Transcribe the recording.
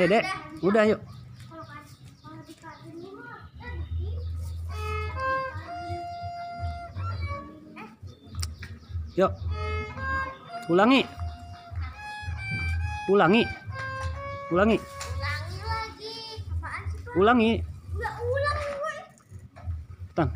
Ayo dek, udah yuk. Yuk. Ulangi. Ulangi. Ulangi. Ulangi lagi.